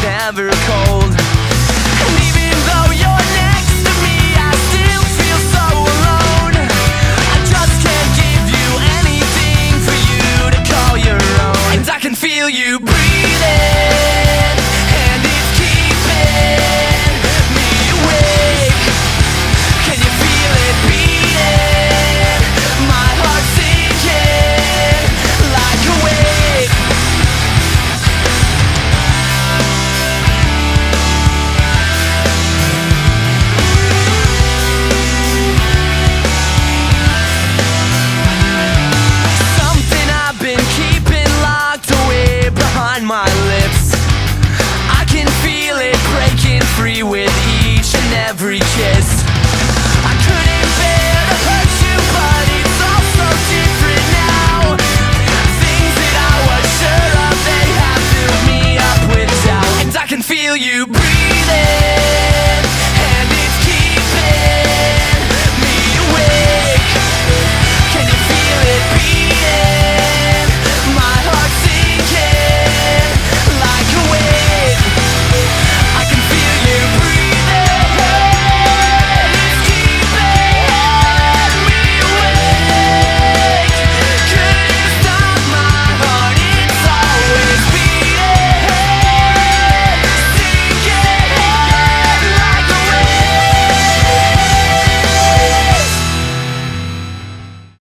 it's never cold. And even though you're next to me I still feel so alone. I just can't give you anything for you to call your own. And I can feel you breathe breathing.